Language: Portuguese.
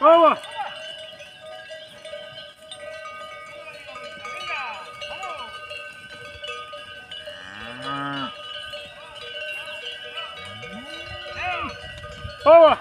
Vamos! Boa!